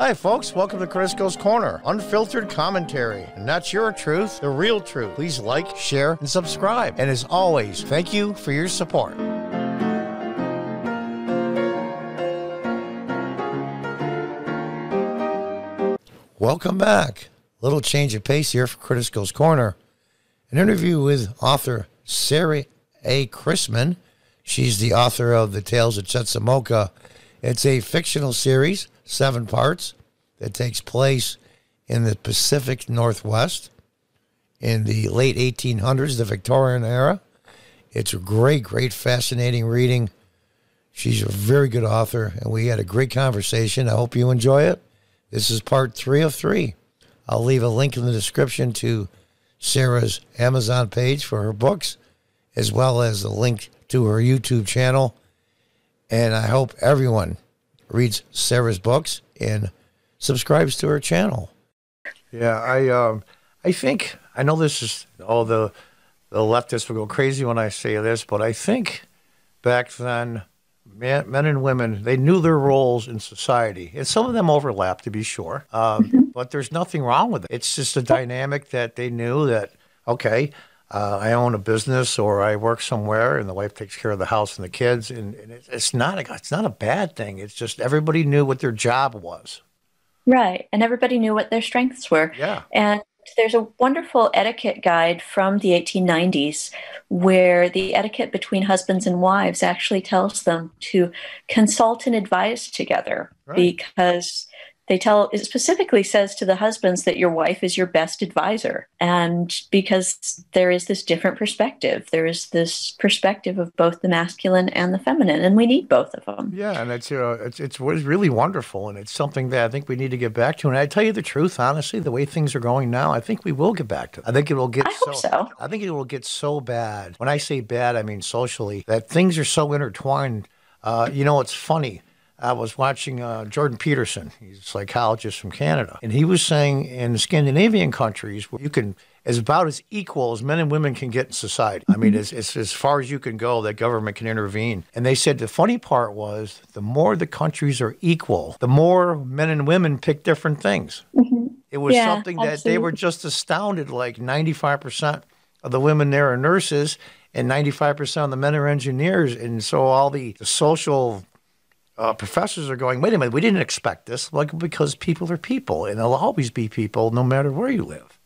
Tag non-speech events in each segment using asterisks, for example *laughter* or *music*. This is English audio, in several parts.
Hi, folks. Welcome to Cordisco's Corner. Unfiltered commentary. Not your truth, the real truth. Please like, share, and subscribe. And as always, thank you for your support. Welcome back. Little change of pace here for Cordisco's Corner. An interview with author Sarah A. Chrisman. She's the author of The Tales of Chetzemoka. It's a fictional series seven parts that takes place in the Pacific Northwest in the late 1800s, the Victorian era. It's a great, great, fascinating reading. She's a very good author, and we had a great conversation. I hope you enjoy it. This is part three of three. I'll leave a link in the description to Sarah's Amazon page for her books, as well as a link to her YouTube channel. And I hope everyone reads Sarah's books and subscribes to her channel. Yeah, I um, I think I know this is all the the leftists will go crazy when I say this, but I think back then men, men and women they knew their roles in society, and some of them overlap to be sure. Um, mm-hmm. But there's nothing wrong with it. It's just a dynamic that they knew that okay, uh, I own a business or I work somewhere, and the wife takes care of the house and the kids, and, and it's not a, it's not a bad thing. It's just everybody knew what their job was. Right, and everybody knew what their strengths were. Yeah, and there's a wonderful etiquette guide from the 1890s where the etiquette between husbands and wives actually tells them to consult and advise together right. because they tell it specifically says to the husbands that your wife is your best advisor. And because there is this different perspective there is this perspective of both the masculine and the feminine and we need both of them. Yeah and it's uh, it's it's really wonderful and it's something that i think we need to get back to. And i tell you the truth honestly the way things are going now i think we will get back to it. i think it will get I so, hope so. I think it will get so bad. When i say bad i mean socially that things are so intertwined. Uh, you know it's funny I was watching uh, Jordan Peterson. He's a psychologist from Canada. And he was saying in the Scandinavian countries, where you can, as about as equal as men and women can get in society. I mean, it's, it's as far as you can go that government can intervene. And they said the funny part was the more the countries are equal, the more men and women pick different things. Mm-hmm. It was yeah, something that absolutely. they were just astounded like 95% of the women there are nurses and 95% of the men are engineers. And so all the, the social uh, professors are going, wait a minute, we didn't expect this. Like, because people are people, and they'll always be people no matter where you live.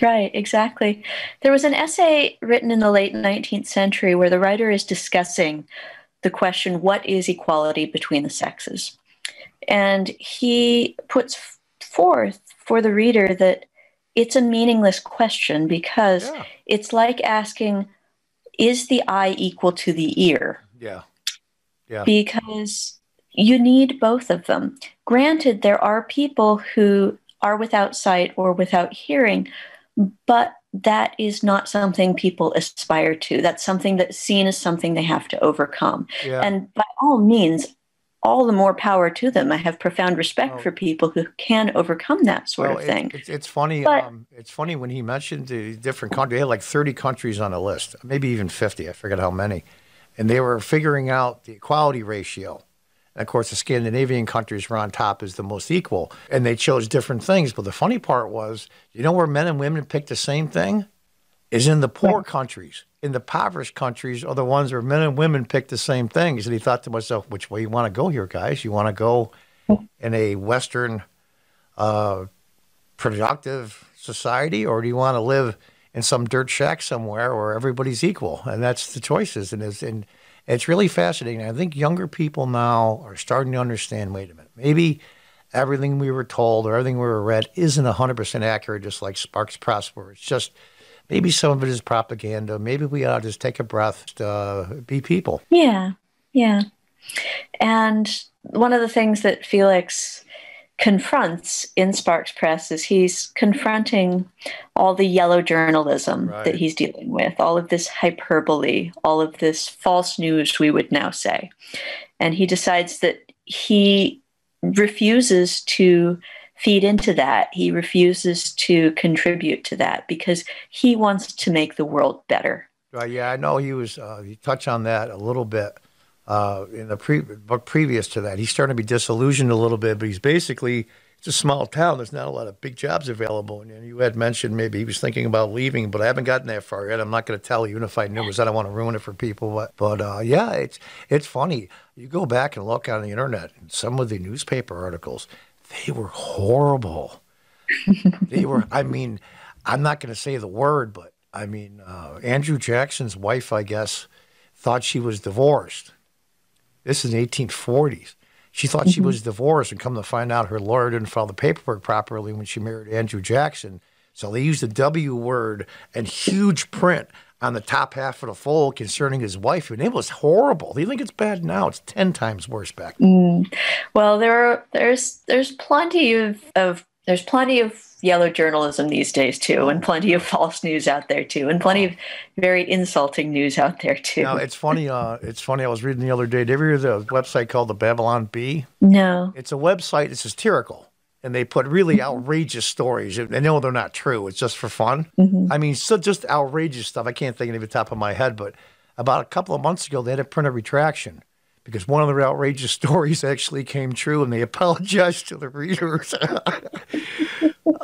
Right, exactly. There was an essay written in the late 19th century where the writer is discussing the question, what is equality between the sexes? And he puts forth for the reader that it's a meaningless question because yeah. it's like asking, is the eye equal to the ear? Yeah. Yeah. Because you need both of them. Granted, there are people who are without sight or without hearing, but that is not something people aspire to. That's something that's seen as something they have to overcome. Yeah. And by all means, all the more power to them. I have profound respect oh. for people who can overcome that sort well, of thing. It, it's funny. But, um, it's funny when he mentioned the different countries. They had like 30 countries on a list, maybe even 50. I forget how many. And they were figuring out the equality ratio and of course, the Scandinavian countries were on top as the most equal, and they chose different things. But the funny part was, you know where men and women picked the same thing? Is in the poor countries. In the impoverished countries are the ones where men and women pick the same things. And he thought to myself, which way you want to go here, guys? You want to go in a Western uh, productive society, or do you want to live in some dirt shack somewhere where everybody's equal? And that's the choices. And, and it's really fascinating. I think younger people now are starting to understand wait a minute, maybe everything we were told or everything we were read isn't 100% accurate, just like Sparks Press. it's just maybe some of it is propaganda. Maybe we ought to just take a breath, uh, be people. Yeah, yeah. And one of the things that Felix confronts in Sparks Press is he's confronting all the yellow journalism right. that he's dealing with, all of this hyperbole, all of this false news, we would now say. And he decides that he refuses to feed into that. He refuses to contribute to that because he wants to make the world better. Right. Yeah, I know he was. Uh, he touched on that a little bit uh, in the pre- book previous to that. He's starting to be disillusioned a little bit, but he's basically it's a small town. There's not a lot of big jobs available. And you had mentioned maybe he was thinking about leaving, but I haven't gotten that far yet. I'm not going to tell you, even if I knew, because I don't want to ruin it for people. But, but uh, yeah, it's it's funny. You go back and look on the internet, and some of the newspaper articles, they were horrible. *laughs* they were. I mean, I'm not going to say the word, but I mean, uh, Andrew Jackson's wife, I guess, thought she was divorced. This is the 1840s she thought mm-hmm. she was divorced, and come to find out, her lawyer didn't file the paperwork properly when she married Andrew Jackson. So they used the W word and huge print on the top half of the fold concerning his wife, and it was horrible. You think it's bad now? It's ten times worse back. Mm. Well, there are, there's there's plenty of, of there's plenty of yellow journalism these days too, and plenty of false news out there too, and plenty of very insulting news out there too. Now it's funny. Uh, it's funny. I was reading the other day. Did you ever hear the website called the Babylon Bee? No. It's a website. It's satirical, and they put really mm-hmm. outrageous stories. I know they're not true. It's just for fun. Mm-hmm. I mean, so just outrageous stuff. I can't think of the top of my head, but about a couple of months ago, they had to print a retraction because one of the outrageous *laughs* stories actually came true and they apologized to the readers. *laughs*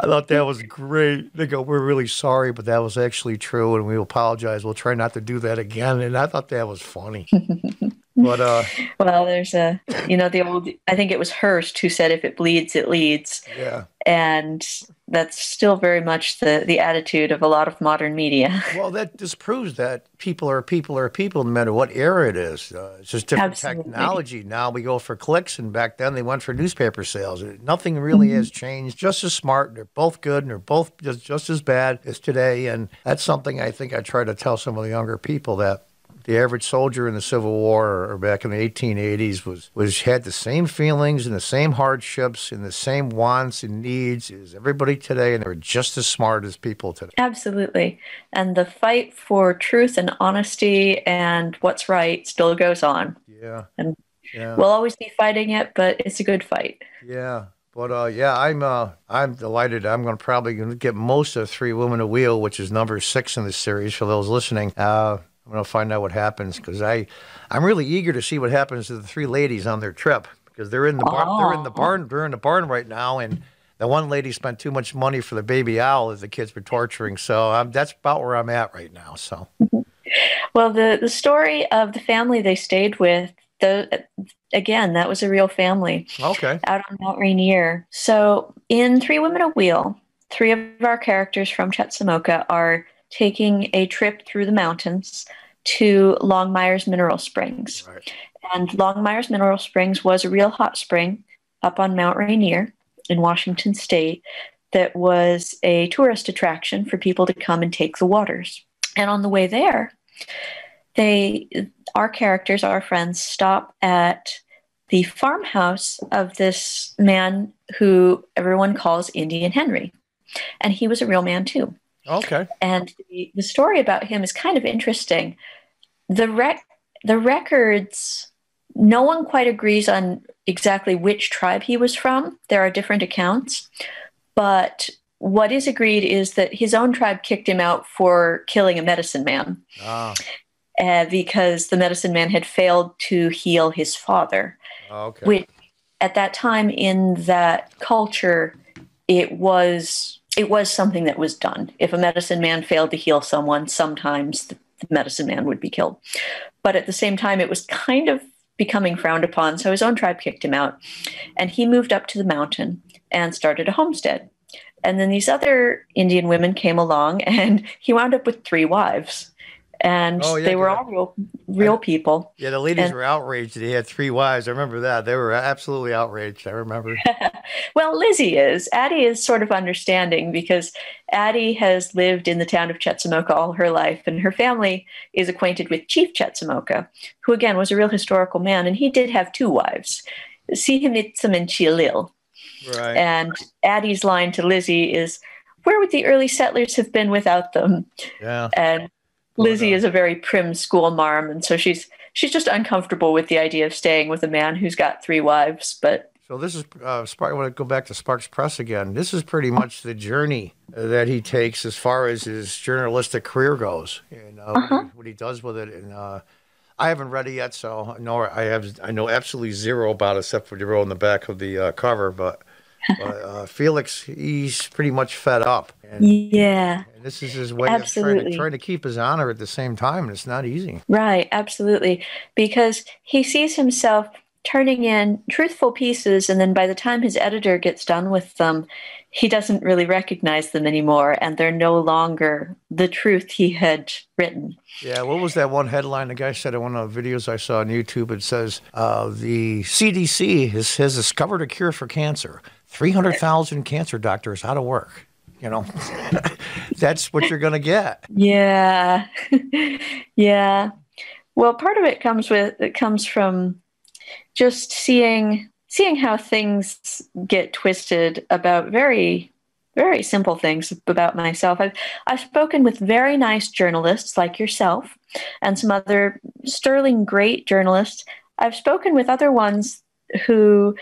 I thought that was great. They go, We're really sorry, but that was actually true and we apologize. We'll try not to do that again. And I thought that was funny. *laughs* but uh Well, there's a you know, the old I think it was Hearst who said if it bleeds, it leads. Yeah. And that's still very much the, the attitude of a lot of modern media. *laughs* Well, that just proves that people are people are people no matter what era it is. Uh, it's just different Absolutely. technology. Now we go for clicks, and back then they went for newspaper sales. Nothing really mm-hmm. has changed. Just as smart. They're both good, and they're both just, just as bad as today. And that's something I think I try to tell some of the younger people that the average soldier in the Civil War or back in the 1880s was, was had the same feelings and the same hardships and the same wants and needs as everybody today, and they were just as smart as people today. Absolutely. And the fight for truth and honesty and what's right still goes on. Yeah. And yeah. we'll always be fighting it, but it's a good fight. Yeah. But uh, yeah, I'm uh, I'm delighted. I'm going to probably gonna get most of Three Women a Wheel, which is number six in the series for those listening. Uh, I'm going to find out what happens because I, I'm really eager to see what happens to the three ladies on their trip because they're in the barn. Oh. They're in the barn. They're in the barn right now, and the one lady spent too much money for the baby owl that the kids were torturing. So um, that's about where I'm at right now. So, *laughs* well, the the story of the family they stayed with, the again, that was a real family. Okay. Out on Mount Rainier. So in Three Women a Wheel, three of our characters from Chetzemoka are taking a trip through the mountains to Longmire's Mineral Springs. Right. And Longmire's Mineral Springs was a real hot spring up on Mount Rainier in Washington state that was a tourist attraction for people to come and take the waters. And on the way there, they our characters, our friends, stop at the farmhouse of this man who everyone calls Indian Henry. And he was a real man too. Okay. And the, the story about him is kind of interesting. The rec the records no one quite agrees on exactly which tribe he was from. There are different accounts, but what is agreed is that his own tribe kicked him out for killing a medicine man. Ah. Uh, because the medicine man had failed to heal his father. Okay. Which at that time in that culture, it was it was something that was done. If a medicine man failed to heal someone, sometimes the, medicine man would be killed. But at the same time, it was kind of becoming frowned upon. So his own tribe kicked him out. And he moved up to the mountain and started a homestead. And then these other Indian women came along, *laughs* and he wound up with three wives and oh, yeah, they were all real, real people. Yeah, the ladies and, were outraged that he had three wives. I remember that. They were absolutely outraged. I remember. *laughs* well, Lizzie is. Addie is sort of understanding because Addie has lived in the town of Chetzemoka all her life, and her family is acquainted with Chief Chetzemoka, who again was a real historical man, and he did have two wives, Sihimitsum and Chialil. Right. And Addie's line to Lizzie is, "Where would the early settlers have been without them?" Yeah. And Lizzie is a very prim school marm, and so she's she's just uncomfortable with the idea of staying with a man who's got three wives. But so this is uh, Spark. I want to go back to Sparks Press again. This is pretty much the journey that he takes as far as his journalistic career goes, and uh, uh-huh. what, he, what, he, does with it. And uh, I haven't read it yet, so I know I have I know absolutely zero about it except for the row in the back of the uh, cover. But uh, Felix, he's pretty much fed up. And, yeah. And this is his way absolutely. of trying to, trying to keep his honor at the same time, and it's not easy. Right, absolutely. Because he sees himself turning in truthful pieces, and then by the time his editor gets done with them, he doesn't really recognize them anymore, and they're no longer the truth he had written. Yeah, what was that one headline? The guy said in one of the videos I saw on YouTube. It says uh, the CDC has, has discovered a cure for cancer. Three hundred thousand cancer doctors out of work. You know, *laughs* that's what you're going to get. Yeah, *laughs* yeah. Well, part of it comes with it comes from just seeing seeing how things get twisted about very very simple things about myself. I've I've spoken with very nice journalists like yourself and some other sterling great journalists. I've spoken with other ones who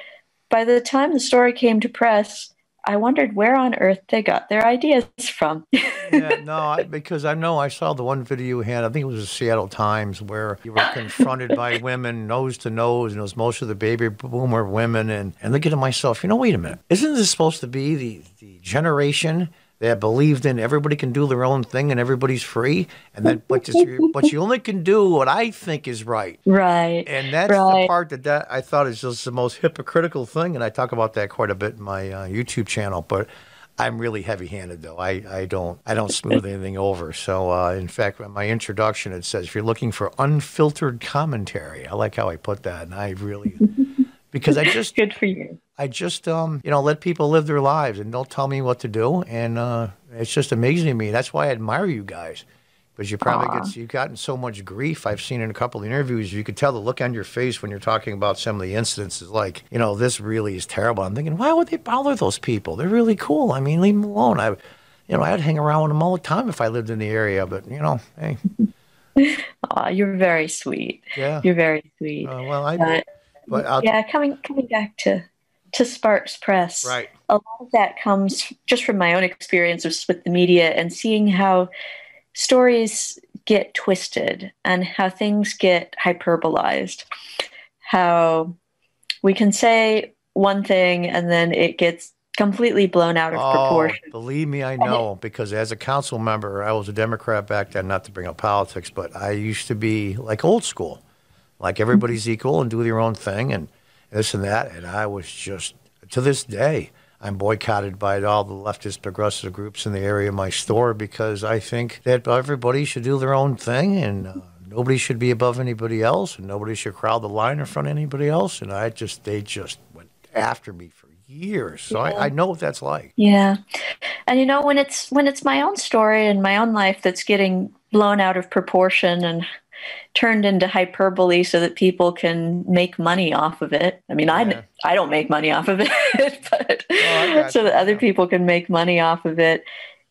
by the time the story came to press I wondered where on earth they got their ideas from. *laughs* yeah, no, I, because I know I saw the one video you had. I think it was the Seattle Times where you were confronted by *laughs* women nose to nose, and it was most of the baby boomer women. And and looking at myself, you know, wait a minute, isn't this supposed to be the the generation that believed in everybody can do their own thing and everybody's free, and then but you, but you only can do what I think is right. Right. And that's right. the part that, that I thought is just the most hypocritical thing, and I talk about that quite a bit in my uh, YouTube channel. But I'm really heavy-handed though. I, I don't I don't smooth *laughs* anything over. So uh, in fact, my introduction it says if you're looking for unfiltered commentary, I like how I put that, and I really *laughs* because I *laughs* just good for you. I just um you know let people live their lives and don't tell me what to do, and uh, it's just amazing to me. That's why I admire you guys. Because you probably Aww. get you've gotten so much grief. I've seen in a couple of interviews, you could tell the look on your face when you're talking about some of the incidents is like, you know, this really is terrible. I'm thinking, why would they bother those people? They're really cool. I mean, leave them alone. I, you know, I'd hang around with them all the time if I lived in the area. But you know, hey. *laughs* Aw, you're very sweet. Yeah, you're very sweet. Uh, well, I. But I'll, yeah, coming coming back to to Sparks Press, right? A lot of that comes just from my own experiences with the media and seeing how stories get twisted and how things get hyperbolized. How we can say one thing and then it gets completely blown out of oh, proportion. Believe me, I know because as a council member, I was a Democrat back then. Not to bring up politics, but I used to be like old school like everybody's equal and do their own thing and this and that. And I was just, to this day, I'm boycotted by all the leftist progressive groups in the area of my store because I think that everybody should do their own thing and uh, nobody should be above anybody else and nobody should crowd the line in front of anybody else. And I just, they just went after me for years. So yeah. I, I know what that's like. Yeah. And you know, when it's, when it's my own story and my own life that's getting blown out of proportion and turned into hyperbole so that people can make money off of it. I mean, yeah. I I don't make money off of it, *laughs* but oh, so that other people can make money off of it.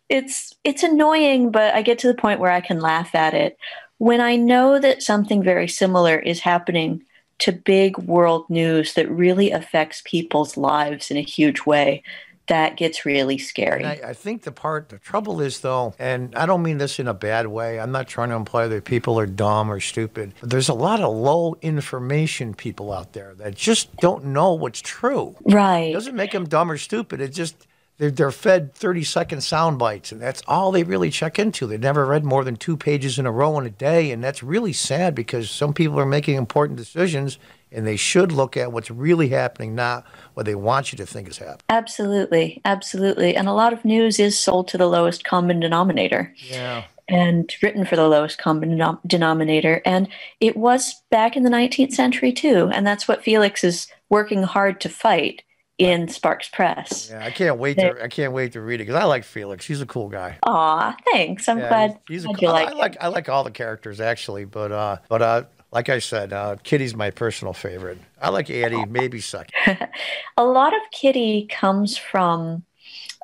It's it's annoying, but I get to the point where I can laugh at it when I know that something very similar is happening to big world news that really affects people's lives in a huge way that gets really scary. I, I, think the part, the trouble is though, and I don't mean this in a bad way. I'm not trying to imply that people are dumb or stupid. There's a lot of low information people out there that just don't know what's true. Right. It doesn't make them dumb or stupid. It just they're, they're fed 30 second sound bites, and that's all they really check into. They never read more than two pages in a row in a day, and that's really sad because some people are making important decisions and they should look at what's really happening, not what they want you to think is happening. Absolutely, absolutely. And a lot of news is sold to the lowest common denominator. Yeah. And written for the lowest common denominator. And it was back in the 19th century, too. And that's what Felix is working hard to fight in Sparks Press. Yeah, I can't wait to I can't wait to read it because I like Felix. He's a cool guy. Aw, thanks. I'm yeah, glad, he's, he's glad you like. I like I like all the characters actually, but uh, but uh, like I said, uh, Kitty's my personal favorite. I like Addie, maybe second. *laughs* a lot of Kitty comes from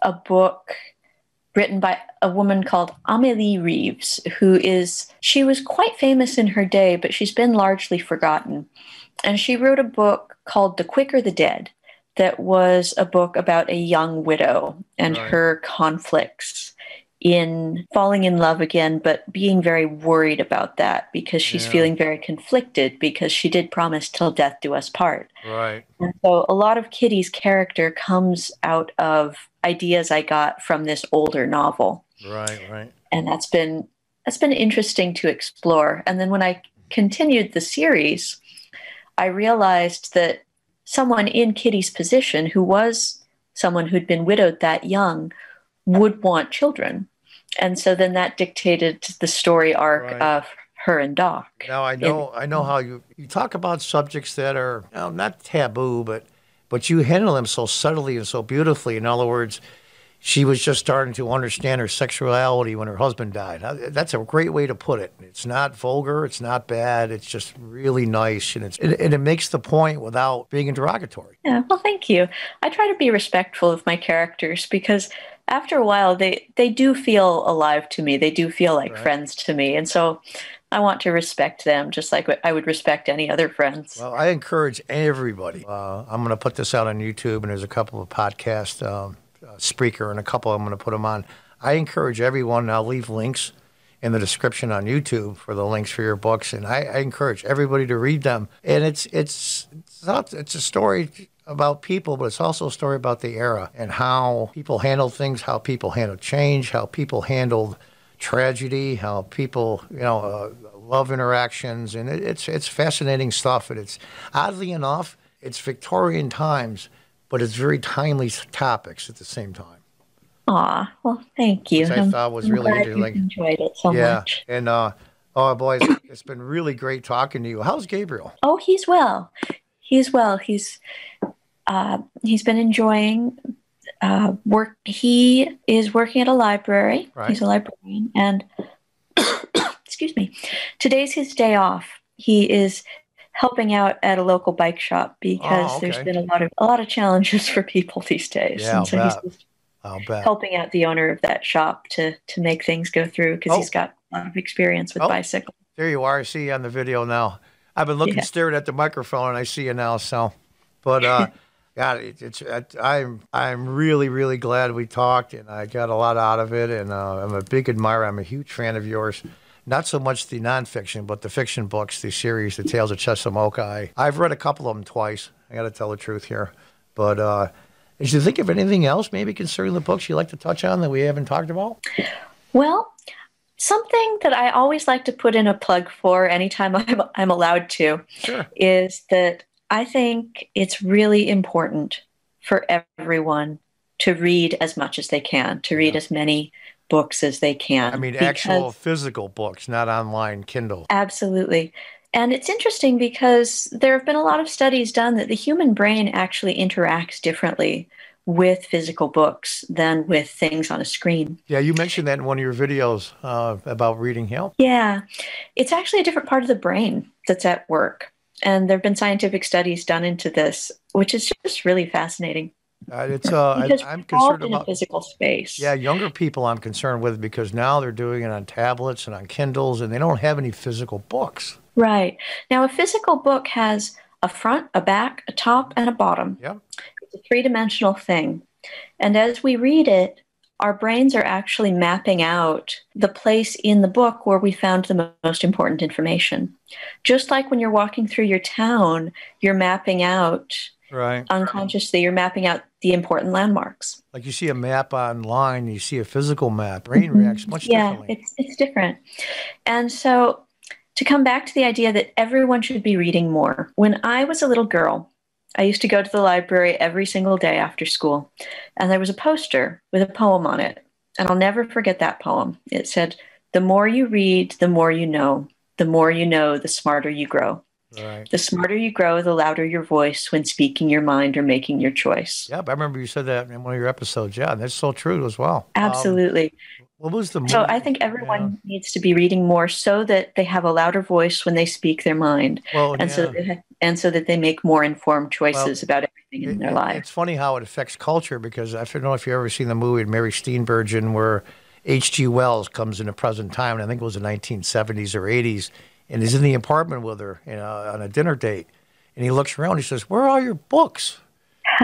a book written by a woman called Amélie Rives, who is, she was quite famous in her day, but she's been largely forgotten. And she wrote a book called The Quick or the Dead, that was a book about a young widow and right. her conflicts in falling in love again, but being very worried about that because she's yeah. feeling very conflicted because she did promise till death do us part. Right. And so a lot of Kitty's character comes out of ideas I got from this older novel. Right, right. And that's been that's been interesting to explore. And then when I continued the series, I realized that someone in Kitty's position who was someone who'd been widowed that young would want children. And so then that dictated the story arc right. of her and Doc. Now I know in, I know how you you talk about subjects that are you know, not taboo, but but you handle them so subtly and so beautifully. In other words, she was just starting to understand her sexuality when her husband died. Uh, that's a great way to put it. It's not vulgar, it's not bad, it's just really nice, and it's and it makes the point without being derogatory. Yeah, well, thank you. I try to be respectful of my characters because after a while they they do feel alive to me. They do feel like right. friends to me, and so I want to respect them just like I would respect any other friends. Well, I encourage everybody. Uh, I'm going to put this out on YouTube, and there's a couple of podcasts. Um, uh, Spreaker, and a couple I'm going to put them on. I encourage everyone, and I'll leave links in the description on YouTube for the links for your books, and I, I encourage everybody to read them. And it's it's it's, not, it's a story about people, but it's also a story about the era and how people handled things, how people handled change, how people handled tragedy, how people you know uh, love interactions, and it, it's it's fascinating stuff. And it's oddly enough, it's Victorian times but it's very timely topics at the same time. Aw, well, thank you. Which I thought was I'm really interesting. Like, enjoyed it so yeah. much. And uh, oh, boys, it's been really great talking to you. How's Gabriel? Oh, he's well. He's well. He's uh, he's been enjoying uh, work. He is working at a library. Right. He's a librarian, and *coughs* excuse me. Today's his day off. He is helping out at a local bike shop because oh, okay. there's been a lot of a lot of challenges *laughs* for people these days. Yeah, and so bet. he's I'll bet. helping out the owner of that shop to to make things go through because oh. he's got a lot of experience with oh, bicycles. There you are. I see you on the video now. I've been looking, yeah. staring at the microphone, and I see you now. So, but uh, *laughs* God, it, it's it, I'm I'm really really glad we talked, and I got a lot out of it, and uh, I'm a big admirer. I'm a huge fan of yours not so much the nonfiction, but the fiction books, the series, The Tales of Chetzemoka. I've read a couple of them twice. I got to tell the truth here. But uh, did you think of anything else, maybe concerning the books you'd like to touch on that we haven't talked about? Well, something that I always like to put in a plug for anytime *laughs* I'm, I'm allowed to sure. is that I think it's really important for everyone to read as much as they can, to read yeah. as many books as they can. I mean, actual physical books, not online Kindle. Absolutely. And it's interesting because there have been a lot of studies done that the human brain actually interacts differently with physical books than with things on a screen. Yeah, you mentioned that in one of your videos uh, about reading Hill. Yeah, it's actually a different part of the brain that's at work. And there have been scientific studies done into this, which is just really fascinating. Uh, it's uh, I, am concerned in about physical space. Yeah, younger people I'm concerned with because now they're doing it on tablets and on Kindles, and they don't have any physical books. Right now, a physical book has a front, a back, a top, and a bottom. Yeah, it's a three-dimensional thing, and as we read it, our brains are actually mapping out the place in the book where we found the most important information. Just like when you're walking through your town, you're mapping out right. unconsciously you're mapping out the important landmarks. Like you see a map online you see a physical map. Brain mm-hmm. reacts much yeah, differently. it's, it's different. And so to come back to the idea that everyone should be reading more when i was a little girl i used to go to the library every single day after school and there was a poster with a poem on it and i'll never forget that poem it said the more you read the more you know the more you know the smarter you grow Right. The smarter you grow, the louder your voice when speaking your mind or making your choice. Yeah, I remember you said that in one of your episodes. Yeah, and that's so true as well. Absolutely. Um, what was the? So I think everyone yeah. needs to be reading more so that they have a louder voice when they speak their mind, well, and yeah. so that and so that they make more informed choices well, about everything in it, their life. It's funny how it affects culture because I don't know if you've ever seen the movie Mary Steenburgen where H.G. Wells comes in the present time, and I think it was the 1970s or 80s and he's in the apartment with her you know, on a dinner date. And he looks around. He says, "Where are your books?"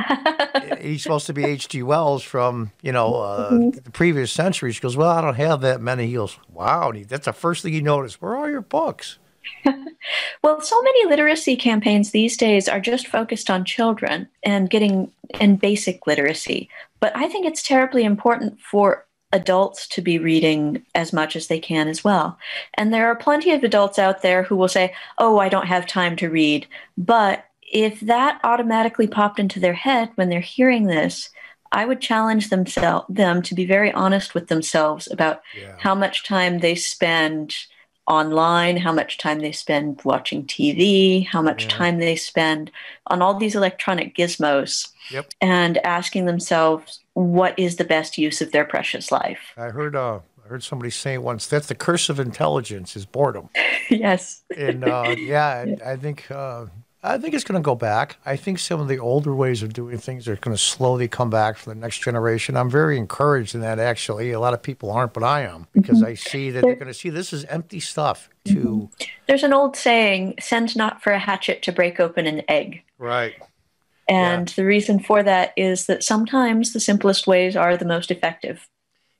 *laughs* he's supposed to be H.G. Wells from you know uh, mm-hmm. the previous century. She goes, "Well, I don't have that many." He goes, "Wow!" that's the first thing you notice. Where are your books? *laughs* well, so many literacy campaigns these days are just focused on children and getting in basic literacy. But I think it's terribly important for adults to be reading as much as they can as well. And there are plenty of adults out there who will say, Oh, I don't have time to read. But if that automatically popped into their head when they're hearing this, I would challenge themsel- them to be very honest with themselves about yeah. how much time they spend online, how much time they spend watching TV, how much yeah. time they spend on all these electronic gizmos, yep. and asking themselves what is the best use of their precious life. I heard uh, I heard somebody say once that's the curse of intelligence is boredom. *laughs* yes. And uh, yeah, I, *laughs* I think uh, I think it's going to go back. I think some of the older ways of doing things are going to slowly come back for the next generation. I'm very encouraged in that, actually. A lot of people aren't, but I am, because mm-hmm. I see that they're going to see this is empty stuff. To mm-hmm. There's an old saying send not for a hatchet to break open an egg. Right. And yeah. the reason for that is that sometimes the simplest ways are the most effective.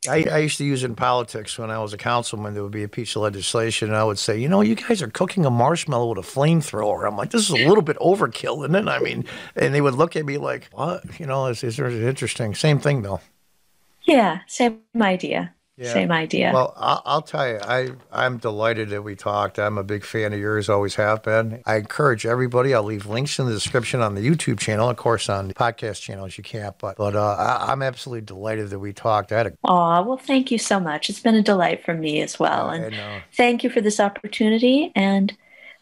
I, I, used to use it in politics when I was a councilman. There would be a piece of legislation, and I would say, you know, you guys are cooking a marshmallow with a flamethrower. I'm like, this is a little bit overkill, isn't it? I mean, and they would look at me like, what? You know, it's, it's interesting. Same thing, though. Yeah, same idea. Yeah. Same idea. Well, I'll, I'll, tell you, I, I'm delighted that we talked. I'm a big fan of yours, always have been. I encourage everybody. I'll leave links in the description on the YouTube channel, of course, on the podcast channels you can't. But but uh, I, am absolutely delighted that we talked. I had a- Aw, well, thank you so much. It's been a delight for me as well. And thank you for this opportunity. And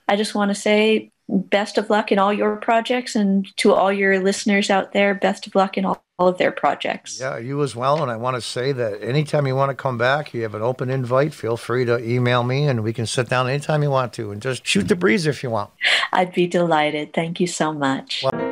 I just want to say best of luck in all your projects and to all your listeners out there, best of luck in all of their projects. Yeah, you as well. And I want to say that anytime you want to come back, you have an open invite. Feel free to email me and we can sit down anytime you want to and just shoot the breeze if you want. I'd be delighted. Thank you so much. Well,